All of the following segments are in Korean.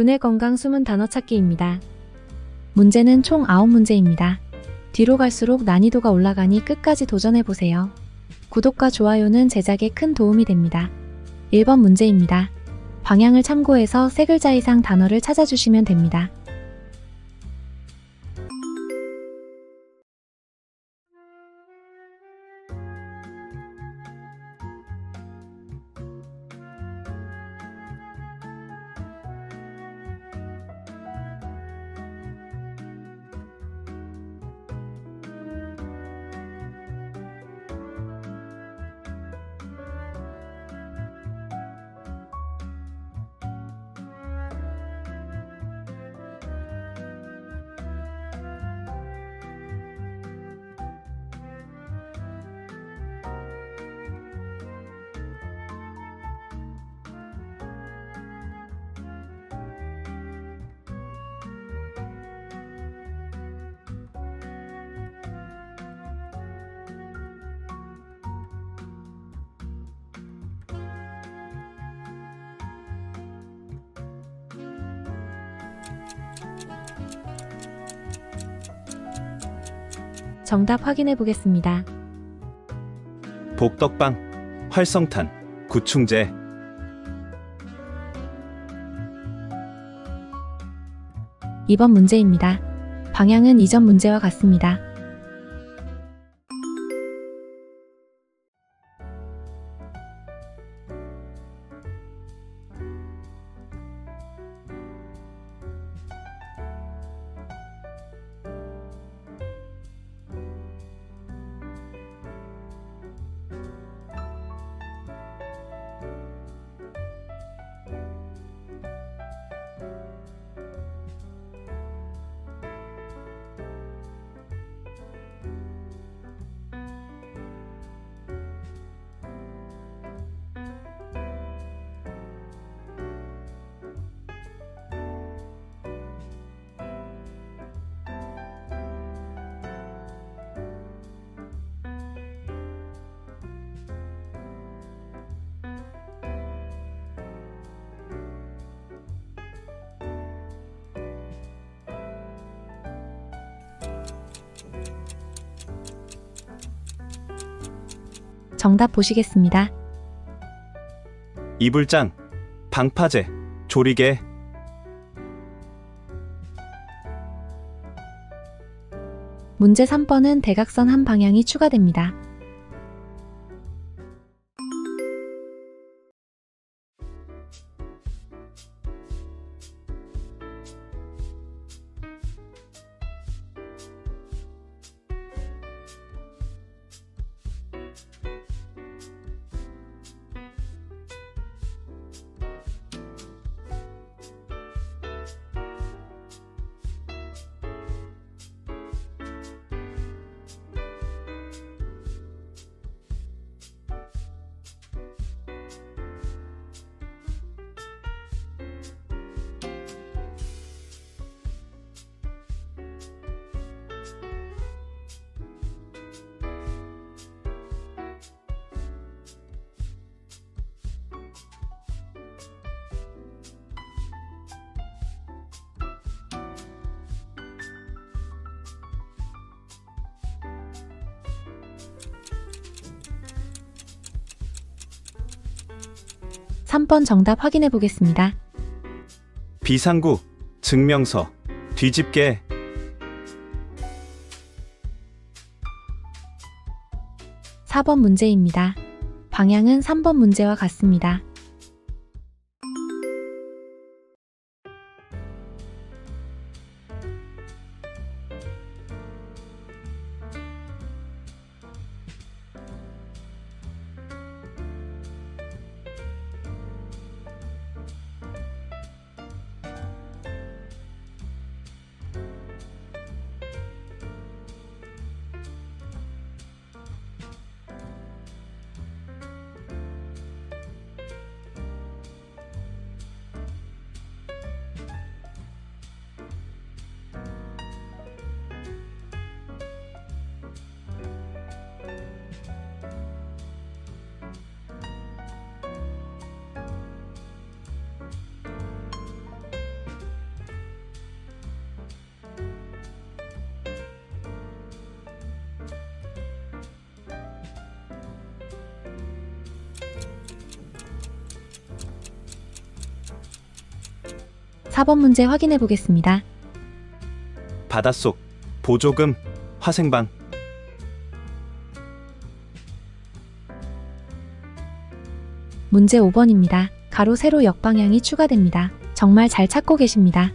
두뇌 건강 숨은 단어 찾기입니다. 문제는 총 9문제입니다. 뒤로 갈수록 난이도가 올라가니 끝까지 도전해보세요. 구독과 좋아요는 제작에 큰 도움이 됩니다. 1번 문제입니다. 방향을 참고해서 세 글자 이상 단어를 찾아주시면 됩니다. 정답 확인해 보겠습니다. 복덕방, 활성탄, 구충제, 2번 문제입니다. 방향은 이전 문제와 같습니다. 정답 보시겠습니다. 이불장, 방파제, 조리개, 문제 3번은 대각선 한 방향이 추가됩니다. 삼번 정답 확인해 보겠습니다. 비상구, 증명서, 뒤집개, 4번 문제입니다. 방향은 3번 문제와 같습니다. 4번 문제 확인해 보겠습니다. 바닷속 보조금 화생방 문제 5번입니다. 가로 세로 역방향이 추가됩니다. 정말 잘 찾고 계십니다.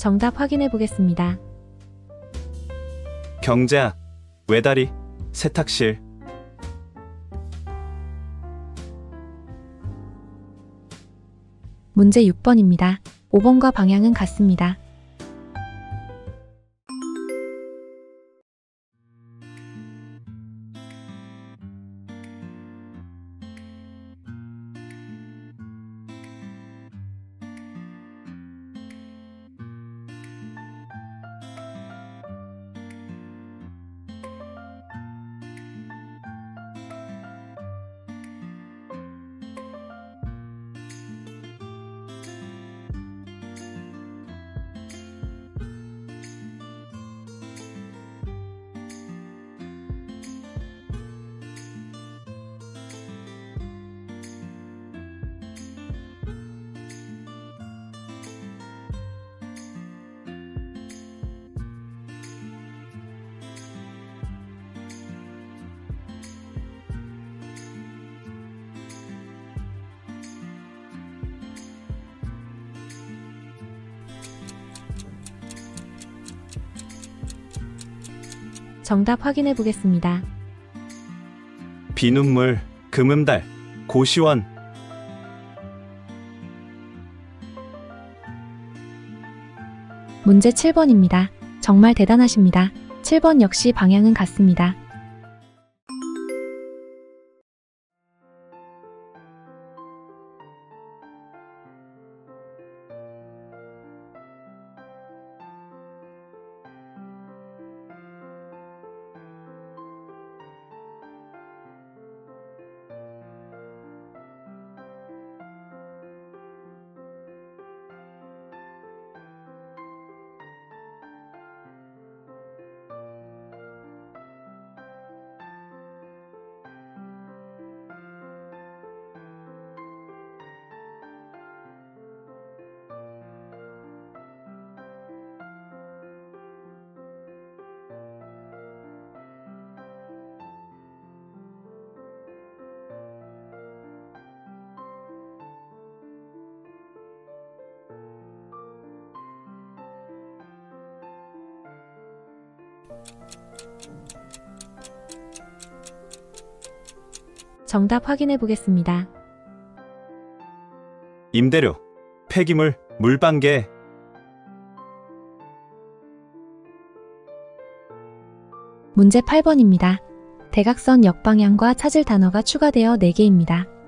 정답 확인해 보겠습니다. 경제학 외다리 세탁실 문제 6번입니다. 5번과 방향은 같습니다. 정답 확인해 보겠습니다. 비눗물 금음달 고시원 문제 7번입니다. 정말 대단하십니다. 7번 역시 방향은 같습니다. 정답 확인해 보겠습니다. 임대료 폐기물 물방개 문제 8번입니다. 대각선 역방향과 찾을 단어가 추가되어 4개입니다.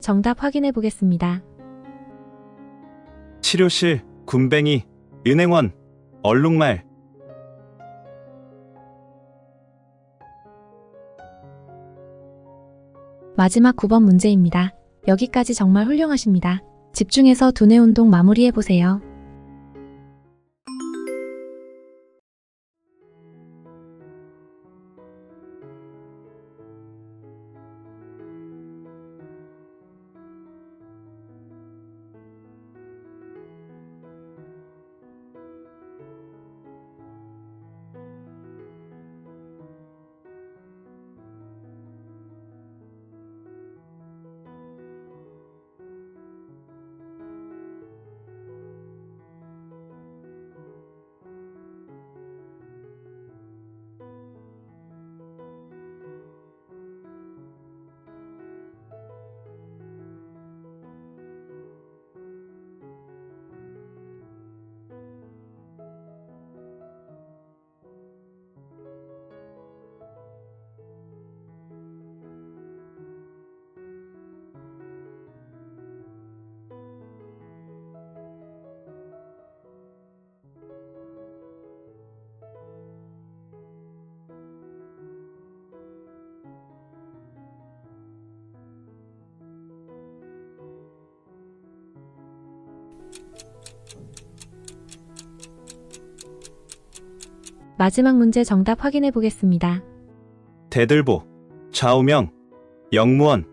정답 확인해 보겠습니다. 치료실, 군뱅이, 은행원, 얼룩말. 마지막 9번 문제입니다. 여기까지 정말 훌륭하십니다. 집중해서 두뇌 운동 마무리해 보세요. 마지막 문제 정답 확인해 보겠습니다. 대들보, 좌우명, 영무원,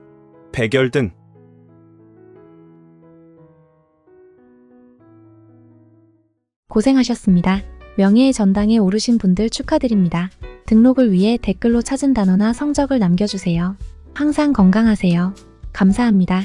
백열 등. 고생하셨습니다. 명예의 전당에 오르신 분들 축하드립니다. 등록을 위해 댓글로 찾은 단어나 성적을 남겨주세요. 항상 건강하세요. 감사합니다.